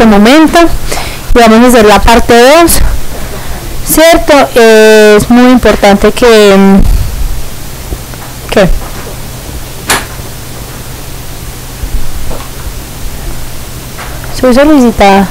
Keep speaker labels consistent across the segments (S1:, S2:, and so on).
S1: este momento. Y vamos a hacer la parte 2 cierto es muy importante que mm, ¿qué? soy solicitada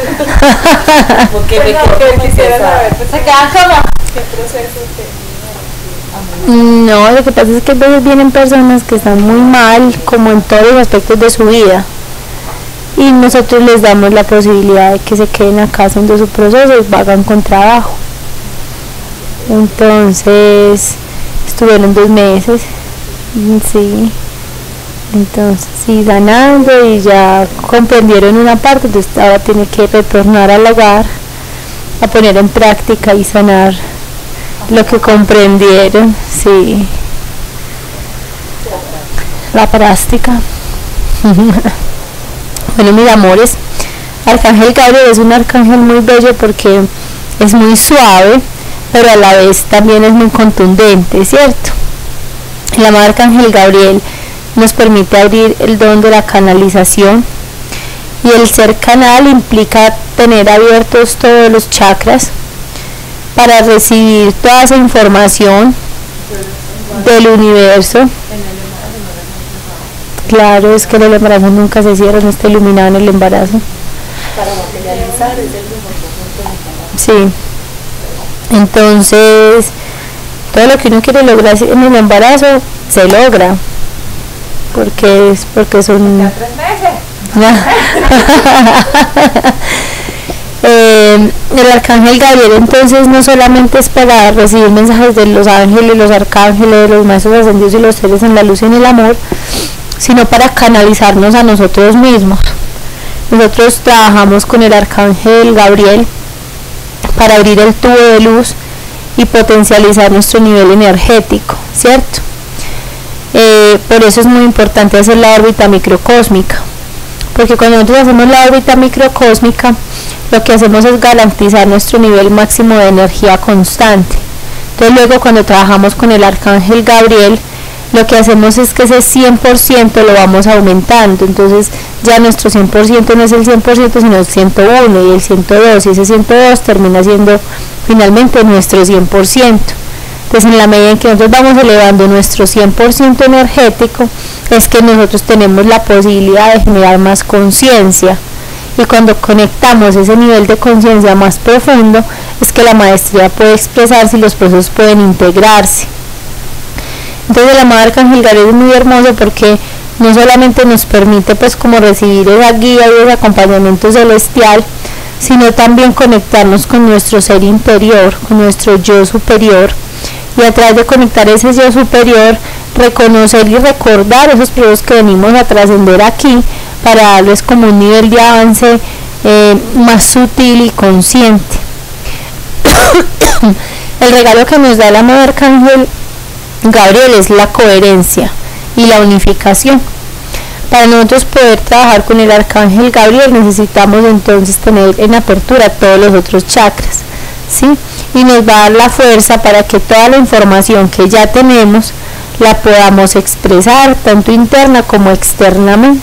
S2: Porque
S3: que
S2: como
S3: quisiera saber, pues,
S1: se quedan como
S3: ¿Qué proceso
S1: No, lo que pasa es que a veces vienen personas que están muy mal, como en todos los aspectos de su vida. Y nosotros les damos la posibilidad de que se queden acá haciendo su proceso y vagan con trabajo. Entonces, estuvieron dos meses, mm, sí. Entonces, sí, sanando y ya comprendieron una parte, entonces ahora tiene que retornar al hogar a poner en práctica y sanar lo que comprendieron, sí. La práctica. bueno, mis amores, Arcángel Gabriel es un arcángel muy bello porque es muy suave, pero a la vez también es muy contundente, ¿cierto? El amado Arcángel Gabriel nos permite abrir el don de la canalización y el ser canal implica tener abiertos todos los chakras para recibir toda esa información del universo. Claro, es que el embarazo nunca se cierra, no está iluminado en el embarazo.
S2: Para materializar
S1: Sí. Entonces, todo lo que uno quiere lograr en el embarazo se logra. Porque es porque son
S3: tres meses.
S1: Eh, el arcángel Gabriel entonces no solamente es para recibir mensajes de los ángeles, los arcángeles, los maestros ascendidos y los seres en la luz y en el amor, sino para canalizarnos a nosotros mismos. Nosotros trabajamos con el arcángel Gabriel para abrir el tubo de luz y potencializar nuestro nivel energético, ¿cierto? Eh, por eso es muy importante hacer la órbita microcósmica, porque cuando nosotros hacemos la órbita microcósmica, lo que hacemos es garantizar nuestro nivel máximo de energía constante. Entonces luego cuando trabajamos con el arcángel Gabriel, lo que hacemos es que ese 100% lo vamos aumentando, entonces ya nuestro 100% no es el 100% sino el 101 y el 102 y ese 102 termina siendo finalmente nuestro 100%. Entonces en la medida en que nosotros vamos elevando nuestro 100% energético es que nosotros tenemos la posibilidad de generar más conciencia y cuando conectamos ese nivel de conciencia más profundo es que la maestría puede expresarse y los procesos pueden integrarse. Entonces la Madre Arcángel Gabriel es muy hermoso porque no solamente nos permite pues como recibir esa guía y ese acompañamiento celestial, sino también conectarnos con nuestro ser interior, con nuestro yo superior y a través de conectar ese yo superior, reconocer y recordar esos procesos que venimos a trascender aquí para darles como un nivel de avance eh, más sutil y consciente. El regalo que nos da el amado Arcángel Gabriel es la coherencia y la unificación. Para nosotros poder trabajar con el arcángel Gabriel necesitamos entonces tener en apertura todos los otros chakras, ¿sí? Y nos va a dar la fuerza para que toda la información que ya tenemos la podamos expresar tanto interna como externamente.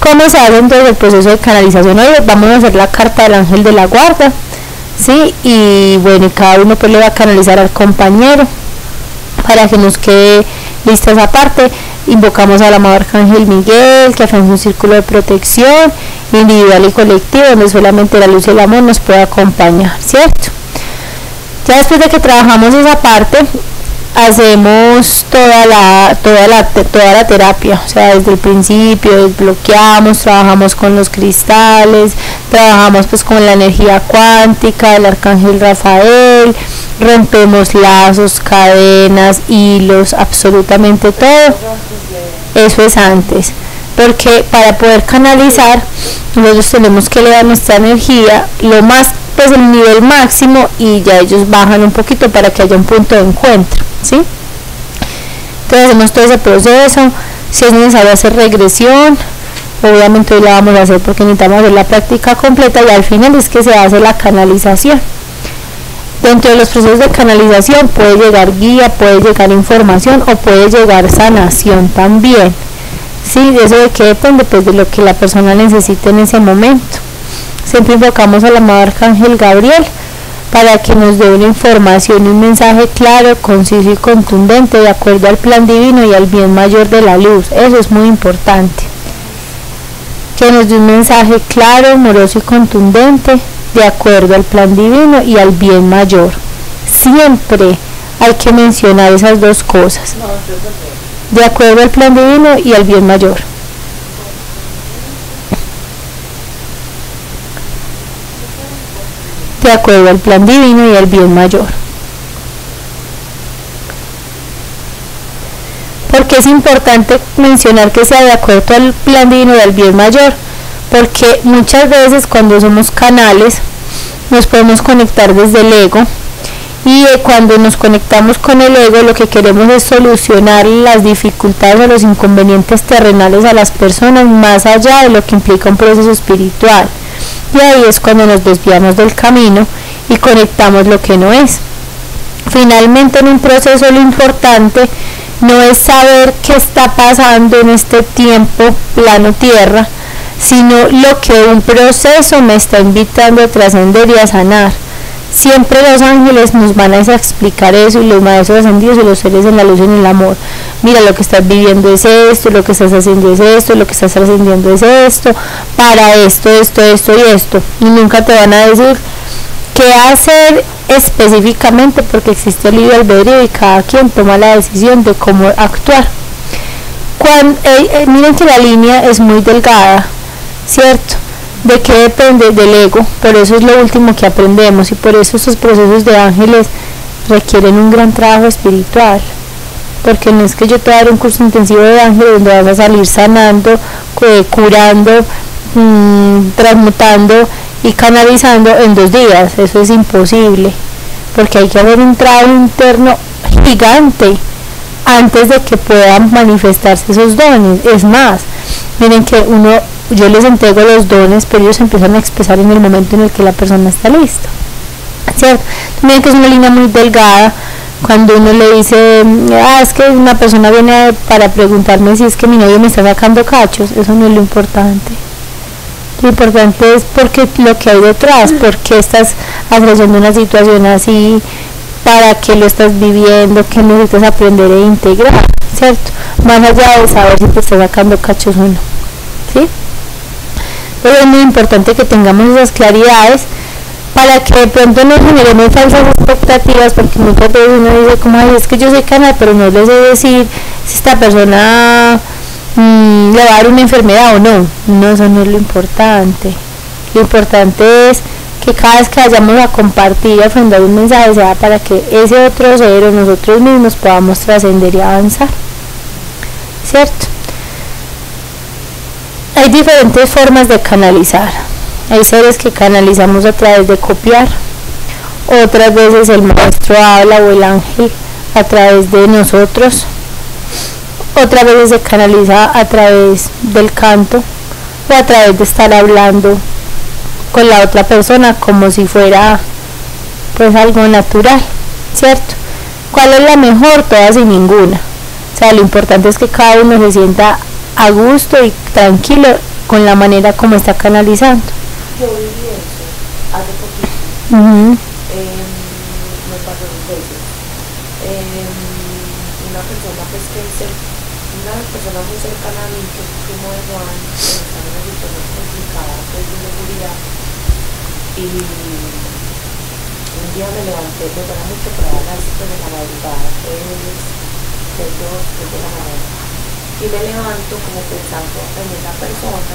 S1: ¿Cómo se hace entonces el proceso de canalización? Hoy vamos a hacer la carta del ángel de la guarda, ¿sí? Y bueno, cada uno pues le va a canalizar al compañero para que nos quede lista esa parte. Invocamos al amado Arcángel Miguel, que hace un círculo de protección individual y colectivo, donde solamente la luz y el amor nos puede acompañar, ¿cierto? Ya después de que trabajamos esa parte, hacemos toda la, toda la, toda la terapia, o sea, desde el principio desbloqueamos, trabajamos con los cristales, trabajamos pues con la energía cuántica, el arcángel Rafael, rompemos lazos, cadenas, hilos, absolutamente todo. Eso es antes. Porque para poder canalizar, nosotros tenemos que elevar nuestra energía lo más, pues el nivel máximo y ya ellos bajan un poquito para que haya un punto de encuentro. ¿sí? Entonces hacemos todo ese proceso. Si es necesario hacer regresión, obviamente hoy la vamos a hacer porque necesitamos hacer la práctica completa y al final es que se hace la canalización. Dentro de los procesos de canalización puede llegar guía, puede llegar información o puede llegar sanación también. Sí, eso de qué depende, pues de lo que la persona necesite en ese momento. Siempre invocamos al amado Arcángel Gabriel para que nos dé una información y un mensaje claro, conciso y contundente de acuerdo al plan divino y al bien mayor de la luz. Eso es muy importante. Que nos dé un mensaje claro, amoroso y contundente de acuerdo al plan divino y al bien mayor. Siempre hay que mencionar esas dos cosas. De acuerdo al plan divino y al bien mayor. De acuerdo al plan divino y al bien mayor. Porque es importante mencionar que sea de acuerdo al plan divino y al bien mayor porque muchas veces cuando somos canales nos podemos conectar desde el ego y eh, cuando nos conectamos con el ego lo que queremos es solucionar las dificultades o los inconvenientes terrenales a las personas más allá de lo que implica un proceso espiritual. Y ahí es cuando nos desviamos del camino y conectamos lo que no es. Finalmente en un proceso lo importante no es saber qué está pasando en este tiempo plano tierra sino lo que un proceso me está invitando a trascender y a sanar. Siempre los ángeles nos van a explicar eso y los maestros ascendidos y los seres en la luz y en el amor. Mira, lo que estás viviendo es esto, lo que estás haciendo es esto, lo que estás ascendiendo es esto, para esto, esto, esto y esto. Y nunca te van a decir qué hacer específicamente porque existe el libre albedrío y cada quien toma la decisión de cómo actuar. Eh, eh, miren que la línea es muy delgada, ¿cierto? ¿De qué depende? Del ego, por eso es lo último que aprendemos y por eso estos procesos de ángeles requieren un gran trabajo espiritual. Porque no es que yo te dar un curso intensivo de ángeles donde vas a salir sanando, curando, mm, transmutando y canalizando en dos días. Eso es imposible, porque hay que haber un trabajo interno gigante antes de que puedan manifestarse esos dones. Es más, miren que uno, yo les entrego los dones, pero ellos empiezan a expresar en el momento en el que la persona está lista. ¿Cierto? Miren que es una línea muy delgada cuando uno le dice, ah, es que una persona viene para preguntarme si es que mi novio me está sacando cachos, eso no es lo importante. Lo importante es porque lo que hay detrás, porque estás ofreciendo una situación así, para qué lo estás viviendo, que necesitas aprender e integrar, ¿cierto? Más allá de saber si te está sacando cachos o no, ¿sí? Pero es muy importante que tengamos esas claridades para que de pronto no generemos falsas expectativas, porque muchas veces uno dice como, ay, es que yo soy canal, pero no les sé decir si esta persona mm, le va a dar una enfermedad o no. No, eso no es lo importante. Lo importante es que cada vez que vayamos a compartir a ofrendar un mensaje sea para que ese otro ser o nosotros mismos podamos trascender y avanzar. ¿Cierto? Hay diferentes formas de canalizar. Hay seres que canalizamos a través de copiar. Otras veces el maestro habla o el ángel a través de nosotros. Otras veces se canaliza a través del canto o a través de estar hablando con la otra persona como si fuera pues algo natural, ¿cierto? ¿Cuál es la mejor? Todas y ninguna. O sea, lo importante es que cada uno se sienta a gusto y tranquilo con la manera como está canalizando.
S2: Yo viví eso hace poquito.
S1: Ujú,
S2: Eh, me pasó dos veces. Eh, una persona pues que es cer- una persona muy cercana a mí que es primo de Juan, que está en una situación complicada pues de seguridad y un día me levanté, me para mucho para las pues, de la madrugada, que es de dos, de la mañana y me levanto como pensando en esa persona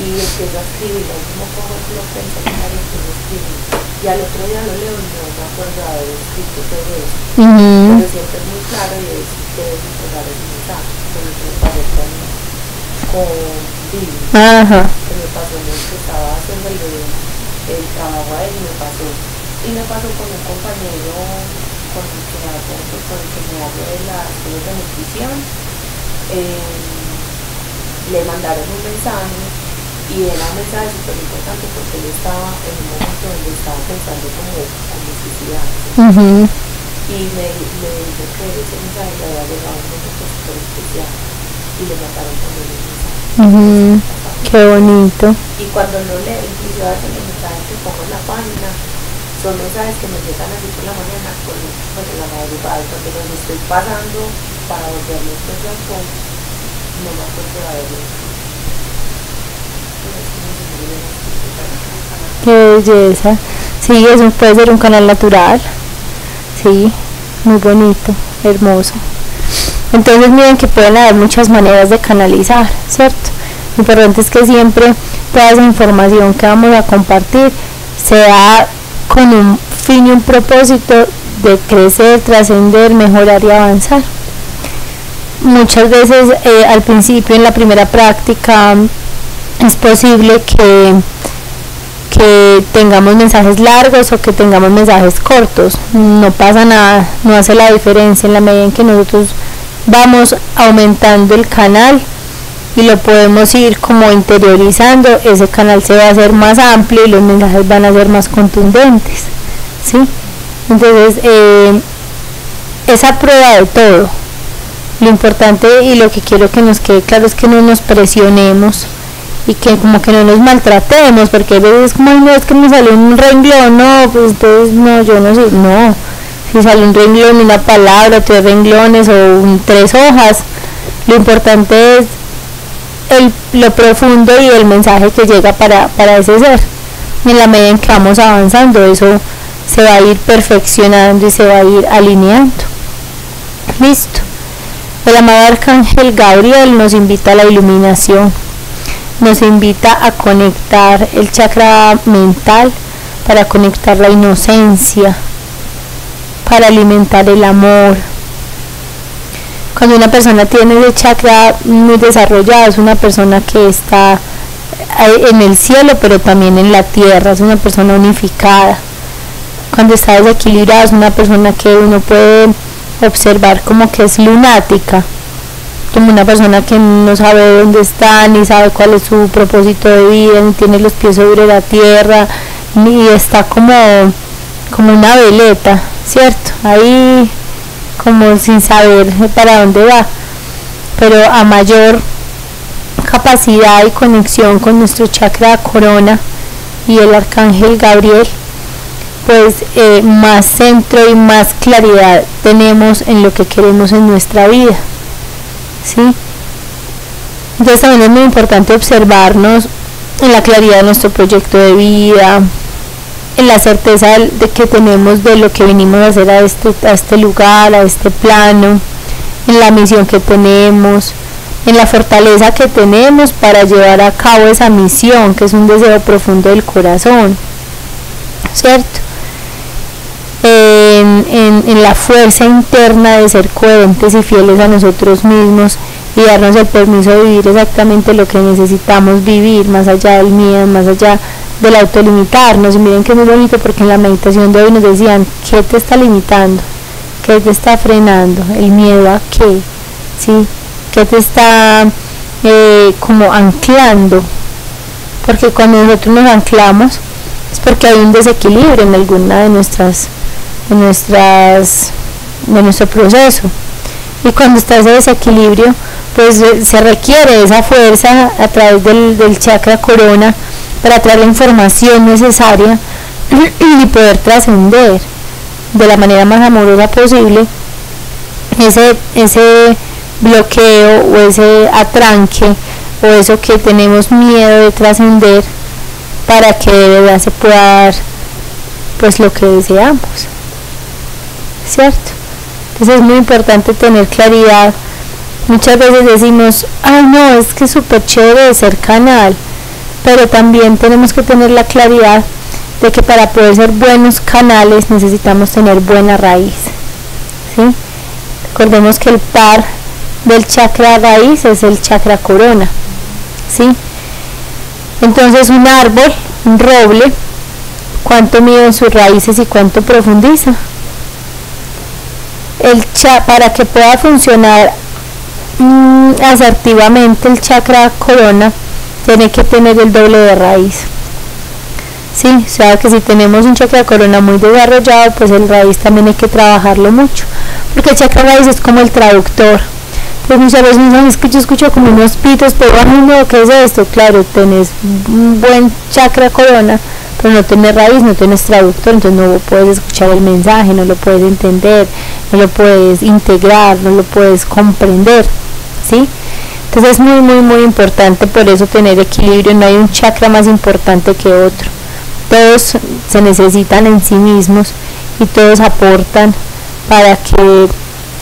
S2: y empiezo a escribir, lo último cojo el del celular y empiezo a escribir. Y al otro día lo leo y no me acuerdo de haber escrito todo eso.
S1: ujú,
S2: Pero siempre es muy claro y es que debes entregar el mensaje. Eso me pasó con, con Vivi,
S1: Ajá.
S2: que me pasó en el que estaba haciendo el, el trabajo a él y me pasó. Y me pasó con un compañero con el que con el que me hablo de las cosas de nutrición. Eh, le mandaron un mensaje y era un mensaje súper importante porque él estaba en un momento donde estaba pensando como, como suicidarse
S1: ujú,
S2: y me, me dijo que ese mensaje le había llegado a un momento súper especial y le mataron también el mensaje.
S1: ujú. Qué bonito.
S2: Y cuando lo leo, incluso a veces los mensajes que pongo en la página son mensajes que me llegan así por la mañana con, con la madrugada, cuando los estoy pasando para volverlos a tiempo, no me acuerdo de haberlo
S1: Qué belleza. Sí, eso puede ser un canal natural. Sí, muy bonito, hermoso. Entonces miren que pueden haber muchas maneras de canalizar, ¿cierto? Lo importante es que siempre toda esa información que vamos a compartir sea con un fin y un propósito de crecer, trascender, mejorar y avanzar. Muchas veces eh, al principio en la primera práctica es posible que que tengamos mensajes largos o que tengamos mensajes cortos. No pasa nada, no hace la diferencia en la medida en que nosotros vamos aumentando el canal y lo podemos ir como interiorizando, ese canal se va a hacer más amplio y los mensajes van a ser más contundentes. ¿sí? Entonces, eh, esa prueba de todo. Lo importante y lo que quiero que nos quede claro es que no nos presionemos y que como que no nos maltratemos, porque a veces como, "Ay, no, es que me salió un renglón, no, pues entonces no, yo no sé, no, si sale un renglón, una palabra, tres renglones o tres hojas, lo importante es el, lo profundo y el mensaje que llega para, para ese ser. Y en la medida en que vamos avanzando, eso se va a ir perfeccionando y se va a ir alineando. Listo. El amado arcángel Gabriel nos invita a la iluminación, nos invita a conectar el chakra mental para conectar la inocencia, para alimentar el amor. Cuando una persona tiene ese chakra muy desarrollado, es una persona que está en el cielo, pero también en la tierra, es una persona unificada. Cuando está desequilibrada es una persona que uno puede observar como que es lunática, como una persona que no sabe dónde está, ni sabe cuál es su propósito de vida, ni tiene los pies sobre la tierra, ni está como, como una veleta, ¿cierto? Ahí como sin saber para dónde va. Pero a mayor capacidad y conexión con nuestro chakra corona y el arcángel Gabriel, pues eh, más centro y más claridad tenemos en lo que queremos en nuestra vida. ¿sí? Entonces también es muy importante observarnos en la claridad de nuestro proyecto de vida, en la certeza de que tenemos de lo que venimos a hacer a este, a este lugar, a este plano, en la misión que tenemos, en la fortaleza que tenemos para llevar a cabo esa misión, que es un deseo profundo del corazón, ¿cierto? En, en, la fuerza interna de ser coherentes y fieles a nosotros mismos y darnos el permiso de vivir exactamente lo que necesitamos vivir, más allá del miedo, más allá del autolimitarnos. Y miren que es muy bonito porque en la meditación de hoy nos decían, ¿qué te está limitando? ¿Qué te está frenando? ¿El miedo a qué? ¿Sí? ¿Qué te está eh, como anclando? Porque cuando nosotros nos anclamos es porque hay un desequilibrio en alguna de nuestras, de nuestras, de nuestro proceso. Y cuando está ese desequilibrio, pues eh, se requiere esa fuerza a través del, chakra corona para traer la información necesaria y poder trascender de la manera más amorosa posible ese, ese bloqueo o ese atranque o eso que tenemos miedo de trascender para que de verdad se pueda dar pues lo que deseamos cierto entonces es muy importante tener claridad muchas veces decimos ay no es que es súper chévere ser canal pero también tenemos que tener la claridad de que para poder ser buenos canales necesitamos tener buena raíz ¿sí? recordemos que el par del chakra raíz es el chakra corona. ¿sí? Entonces un árbol, un roble, ¿cuánto mide en sus raíces y cuánto profundiza? El para que pueda funcionar mm, asertivamente el chakra corona, tiene que tener el doble de raíz. Sí, o sea que si tenemos un chakra corona muy desarrollado, pues el raíz también hay que trabajarlo mucho, porque el chakra raíz es como el traductor pues muchas veces es que yo escucho como unos pitos, pero ay no, ¿qué es esto? Claro, tenés un buen chakra corona, pero no tenés raíz, no tenés traductor, entonces no puedes escuchar el mensaje, no lo puedes entender, no lo puedes integrar, no lo puedes comprender, ¿sí? Entonces es muy, muy, muy importante por eso tener equilibrio, no hay un chakra más importante que otro. Todos se necesitan en sí mismos y todos aportan para que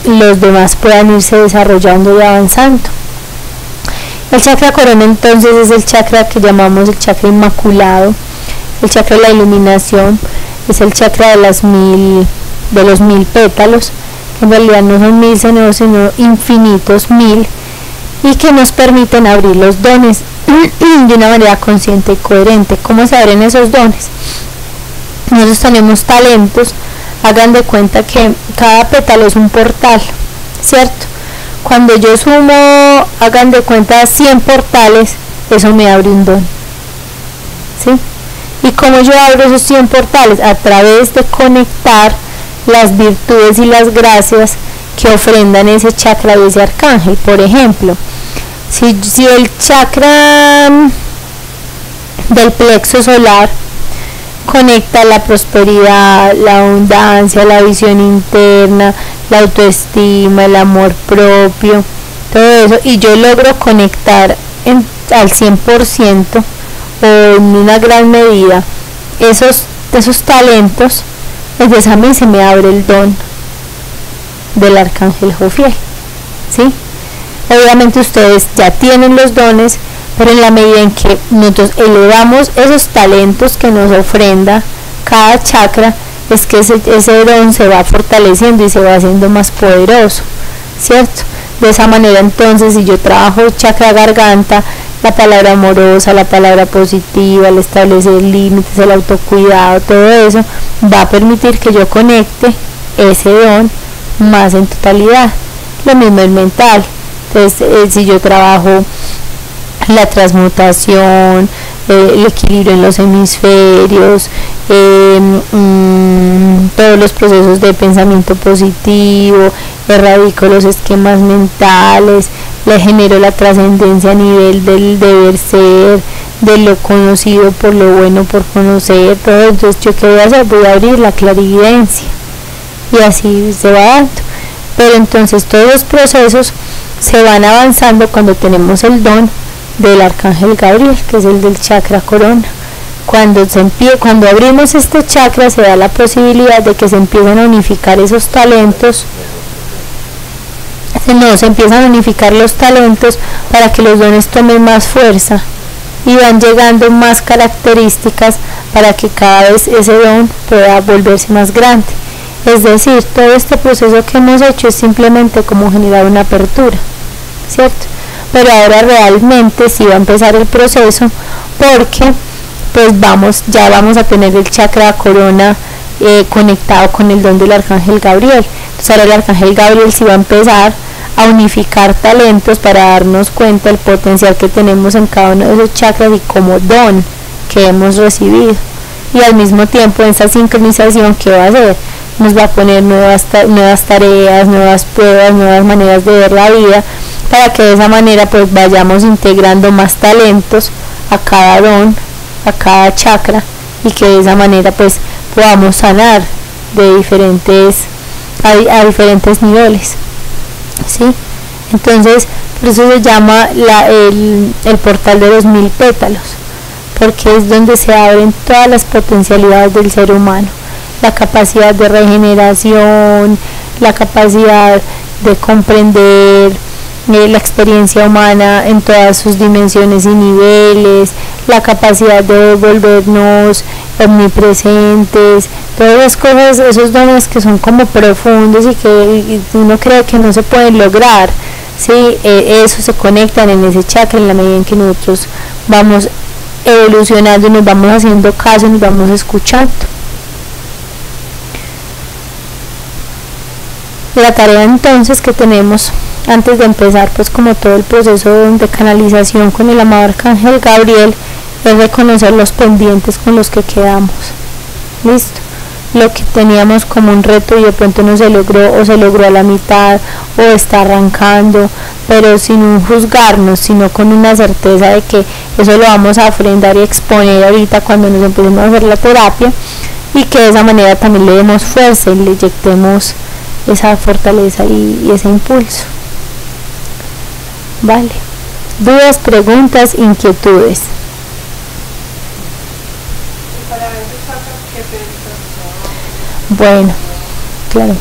S1: los demás puedan irse desarrollando y avanzando. El chakra corona entonces es el chakra que llamamos el chakra inmaculado, el chakra de la iluminación, es el chakra de mil, de los mil pétalos, que en realidad no son mil sino, sino infinitos mil, y que nos permiten abrir los dones de una manera consciente y coherente. ¿Cómo se abren esos dones? Nosotros tenemos talentos, hagan de cuenta que cada pétalo es un portal, ¿cierto? Cuando yo sumo, hagan de cuenta 100 portales, eso me abre un don. ¿Sí? ¿Y cómo yo abro esos 100 portales? A través de conectar las virtudes y las gracias que ofrendan ese chakra de ese arcángel. Por ejemplo, si, si el chakra del plexo solar conecta la prosperidad, la abundancia, la visión interna, la autoestima, el amor propio, todo eso, y yo logro conectar al 100% en una gran medida esos, esos talentos, entonces a mí se me abre el don del arcángel Jofiel, ¿sí? Obviamente ustedes ya tienen los dones, pero en la medida en que nosotros elevamos esos talentos que nos ofrenda cada chakra, es que ese, ese don se va fortaleciendo y se va haciendo más poderoso, ¿cierto? De esa manera entonces si yo trabajo chakra garganta, la palabra amorosa, la palabra positiva, el establecer límites, el autocuidado, todo eso va a permitir que yo conecte ese don más en totalidad. Lo mismo el mental. Entonces, eh, si yo trabajo la transmutación, eh, el equilibrio en los hemisferios, em, mm, todos los procesos de pensamiento positivo, erradico los esquemas mentales, le genero la trascendencia a nivel del deber ser, de lo conocido por lo bueno por conocer, todo. Entonces, ¿yo qué voy a hacer? Voy a abrir la clarividencia y así se va dando. Pero entonces todos los procesos se van avanzando cuando tenemos el don del arcángel Gabriel, que es el del chakra corona. Cuando, se cuando abrimos este chakra se da la posibilidad de que se empiecen a unificar esos talentos no, se empiezan a unificar los talentos para que los dones tomen más fuerza y van llegando más características para que cada vez ese don pueda volverse más grande. Es decir, todo este proceso que hemos hecho es simplemente como generar una apertura, ¿cierto? Pero ahora realmente sí va a empezar el proceso porque pues vamos, ya vamos a tener el chakra corona eh, conectado con el don del arcángel Gabriel. Entonces ahora el arcángel Gabriel sí va a empezar a unificar talentos para darnos cuenta del potencial que tenemos en cada uno de esos chakras y como don que hemos recibido. Y al mismo tiempo esa sincronización que va a hacer nos va a poner nuevas, nuevas tareas, nuevas pruebas, nuevas maneras de ver la vida, para que de esa manera pues vayamos integrando más talentos a cada don, a cada chakra y que de esa manera pues podamos sanar de diferentes a, diferentes niveles. ¿sí? Entonces, por eso se llama la, el, el portal de los mil pétalos, porque es donde se abren todas las potencialidades del ser humano la capacidad de regeneración, la capacidad de comprender eh, la experiencia humana en todas sus dimensiones y niveles, la capacidad de volvernos omnipresentes, todas las cosas, esos dones que son como profundos y que uno cree que no se pueden lograr, ¿sí? Eh, eso se conectan en ese chakra en la medida en que nosotros vamos evolucionando, nos vamos haciendo caso, nos vamos escuchando. La tarea entonces que tenemos antes de empezar pues como todo el proceso de canalización con el amado arcángel Gabriel es reconocer los pendientes con los que quedamos. Listo. Lo que teníamos como un reto y de pronto no se logró o se logró a la mitad o está arrancando, pero sin juzgarnos, sino con una certeza de que eso lo vamos a ofrendar y exponer ahorita cuando nos empecemos a hacer la terapia y que de esa manera también le demos fuerza y le inyectemos esa fortaleza y, ese impulso. Vale. Dudas, preguntas, inquietudes. Bueno, claro.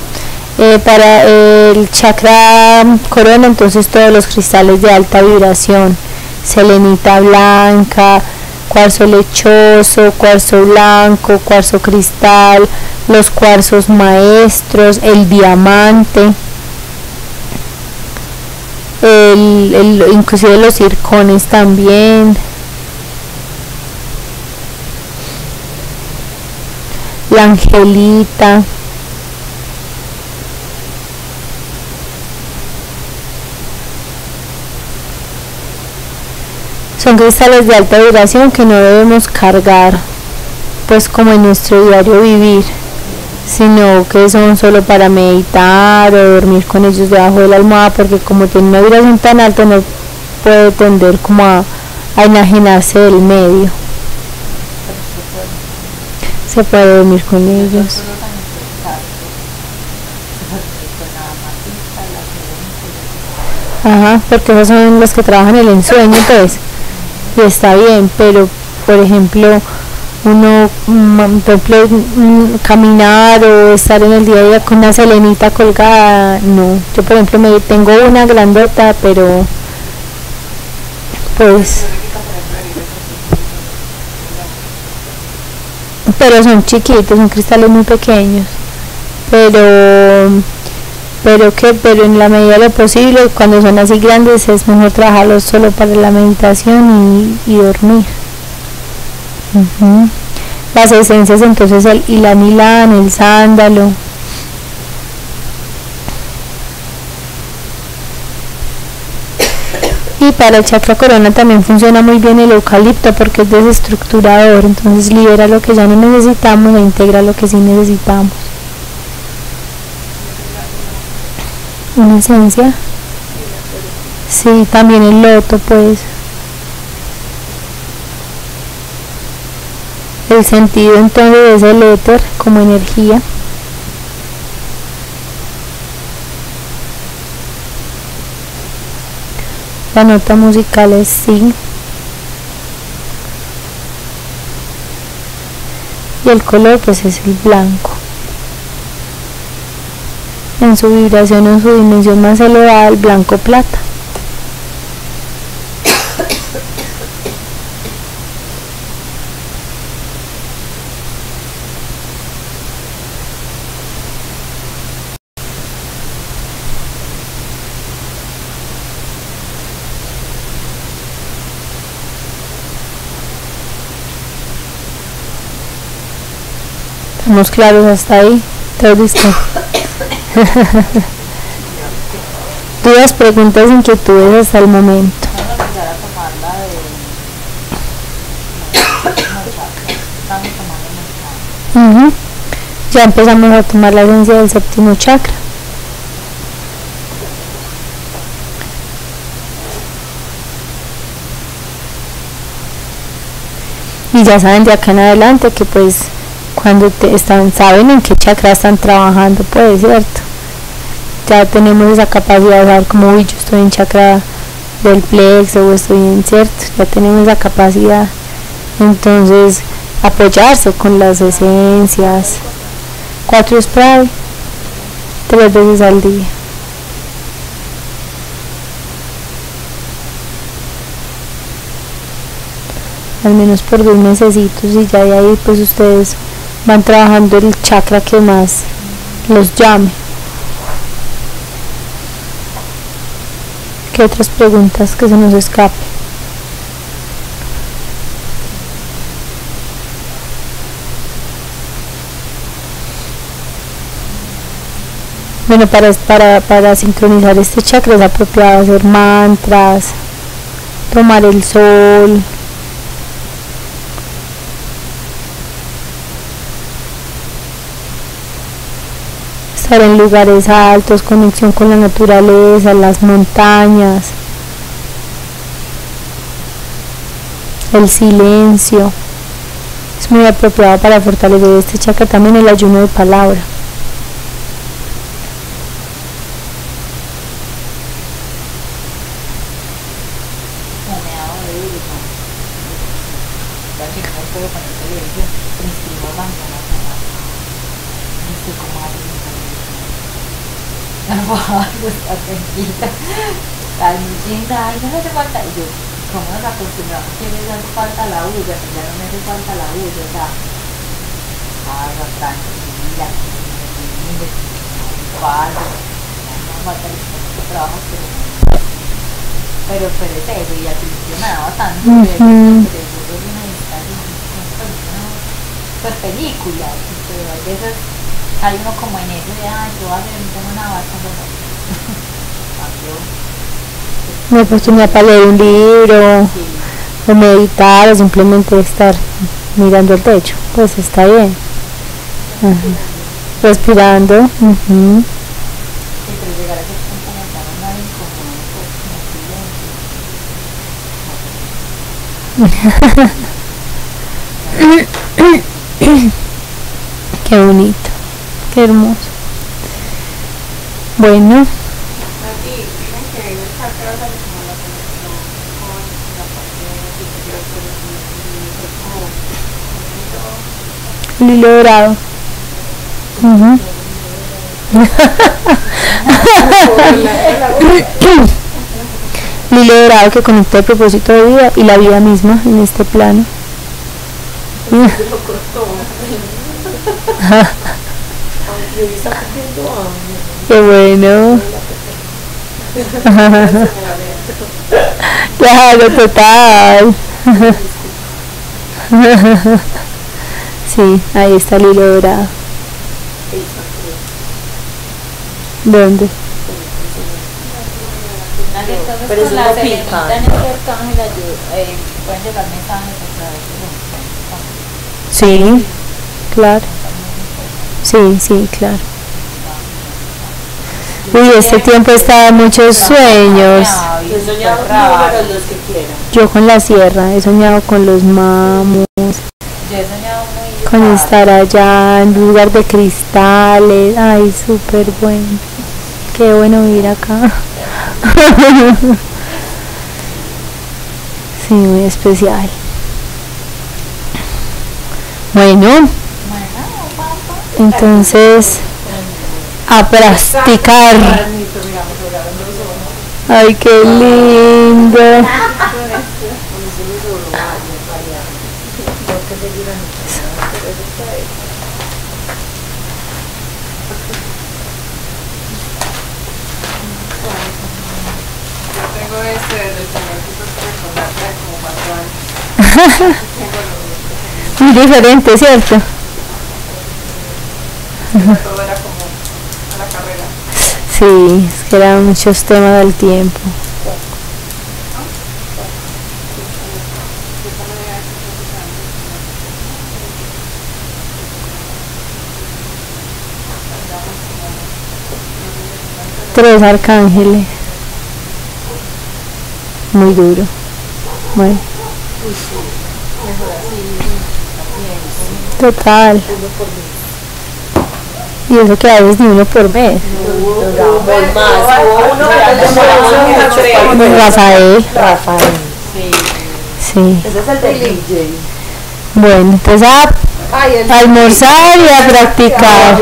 S1: Eh, para el chakra corona, entonces todos los cristales de alta vibración, selenita blanca, cuarzo lechoso, cuarzo blanco, cuarzo cristal, los cuarzos maestros, el diamante, el, inclusive los circones también. La angelita. Son cristales de alta duración que no debemos cargar, pues como en nuestro diario vivir, sino que son solo para meditar o dormir con ellos debajo de la almohada, porque como tiene una vibración tan alta no puede tender como a, enajenarse del medio. Se puede dormir con ellos. Ajá, porque esos son los que trabajan el ensueño, pues y está bien, pero por ejemplo, uno, mm, por mm, caminar o estar en el día a día con una selenita colgada, no. Yo, por ejemplo, me tengo una grandota, pero pues. Pero son chiquitos, son cristales muy pequeños. Pero pero que pero en la medida de lo posible cuando son así grandes es mejor trabajarlos solo para la meditación y, dormir. Las esencias entonces el ilanilán, el sándalo. Y para el chakra corona también funciona muy bien el eucalipto porque es desestructurador entonces libera lo que ya no necesitamos e integra lo que sí necesitamos una esencia. Sí también el loto pues. El sentido entonces es el éter como energía. La nota musical es si. Y el color pues es el blanco en su vibración en su dimensión más elevada el blanco plata Estamos claros hasta ahí. ¿Todo listo? Dudas, preguntas, inquietudes hasta el momento. Ya empezamos a tomar la esencia del séptimo chakra. Y ya saben de acá en adelante que pues cuando te están, saben en qué chakra están trabajando, pues, ¿cierto? Ya tenemos esa capacidad de saber como, uy, yo estoy en chakra del plexo o estoy en cierto, ya tenemos esa capacidad. Entonces, apoyarse con las esencias. Cuatro spray, tres veces al día. al menos por dos meses y ya de ahí pues ustedes van trabajando el chakra que más los llame. ¿Qué otras preguntas que se nos escape? Bueno, para, para, para sincronizar este chakra es apropiado hacer mantras, tomar el sol, estar en lugares altos, conexión con la naturaleza, las montañas, el silencio. Es muy apropiado para fortalecer este chakra también el ayuno de palabra.
S3: Tranquila. Al ay, no me hace falta. Y yo, como nos acostumbramos que me hace falta la bulla, me falta la bulla, o sea, haga tranquila, falta, no falta el trabajo, pero, pero, pero es eso, y al principio me daba tanto, pero que una pues películas, pero hay uno como en eso de, ay, yo a ver, no tengo nada, cuando
S1: una oportunidad para leer un libro o meditar o simplemente estar mirando el techo. Pues está bien. Respirando qué bonito hermoso bueno Lilo dorado. Lilo dorado que conecta el propósito de vida y la vida misma en este plano. Qué bueno. Claro, total. Sí, ahí está el hilo dorado. ¿Dónde?
S2: Pero eso no pica.
S3: eh,
S1: Sí, claro. Sí, sí, claro. Uy, este tiempo está de muchos sueños.
S2: Yo he soñado números los que quieran.
S1: Yo con la sierra he soñado con los mamos,
S3: Yo he soñado muy
S1: con
S3: raro.
S1: estar allá en un lugar de cristales. Ay, súper bueno. Qué bueno vivir acá. Sí, muy especial. Bueno. Entonces a practicar. Ay, qué lindo. Muy diferente, ¿cierto?
S4: Todo era como a la carrera.
S1: Sí, es que eran muchos temas del tiempo. Tres arcángeles. Muy duro. Bueno. Total. Y eso que a veces ni uno por mes.
S2: Demoramos
S1: Rafael.
S2: Rafael.
S1: Sí.
S2: Ese es el de DJ.
S1: Bueno, pues a almorzar y a practicar.